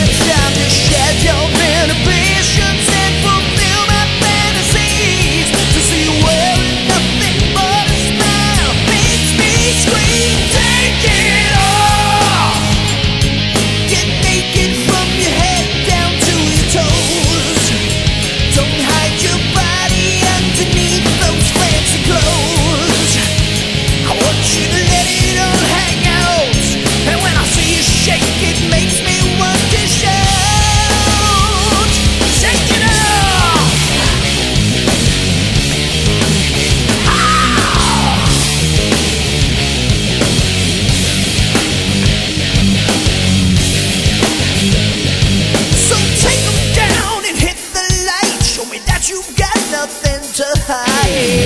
It's. 可以。